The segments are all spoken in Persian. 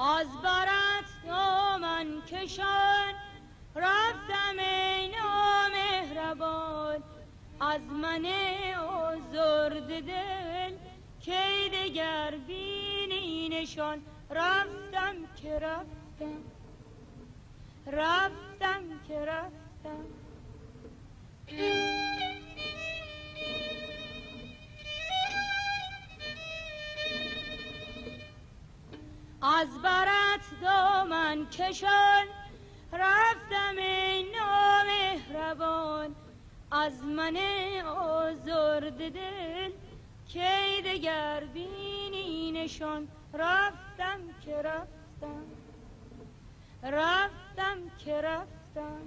از برات دامن کشان رفتم ای نامهربان از من آزرد دل کی دگر بینی نشان. رفتم که رفتم رفتم از برت دامن کشان رفتم ای نامهربان. از من آزرد دل کی دگر بینی نشان. رفتم که رفتم رفتم که رفتم.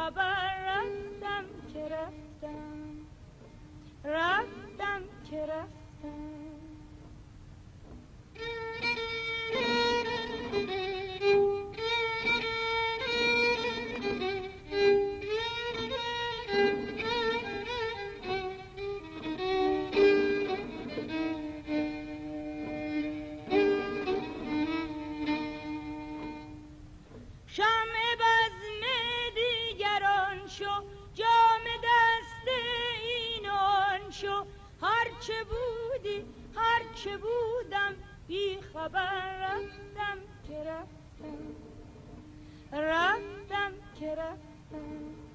خبر رفتم که رفتم. رفتم که رفتم. هرچه بودم؟ بی خبر رفتم که رفتم. رفتم که رفتم.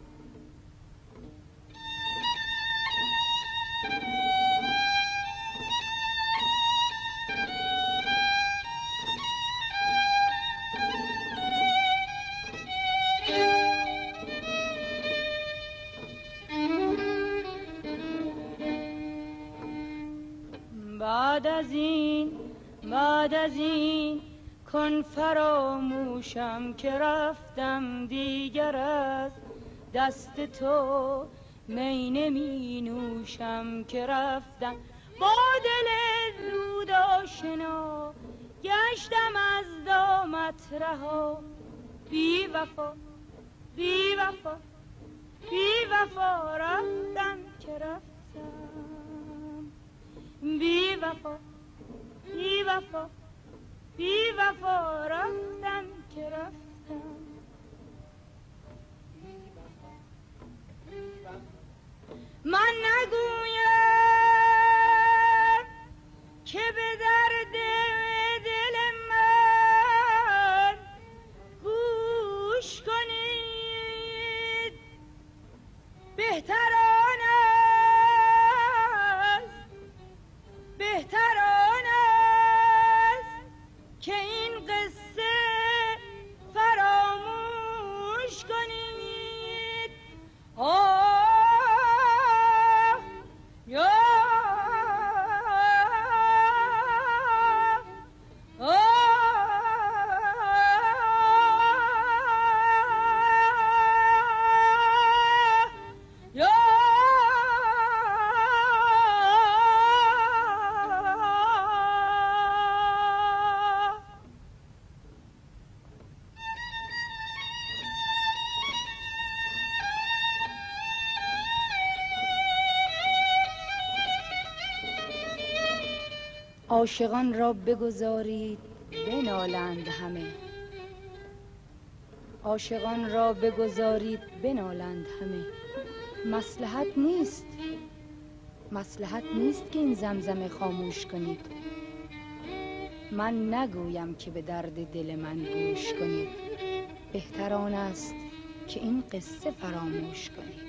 بعد از این بعد از این کن فراموشم که رفتم دیگر از دست تو. می نمی نوشم که رفتم. با دل زود آشنا گشتم از دامت رها. بی وفا بی وفا بی وفا رفتم که رفتم. بی وفا بی وفا بی وفا رفتم که رفتم عاشقان را بگذارید بنالند همه. عاشقان را بگذارید بنالند همه. مسلحت نیست. مسلحت نیست که این زمزمه خاموش کنید. من نگویم که به درد دل من گوش کنید. بهتر آن است که این قصه فراموش کنید.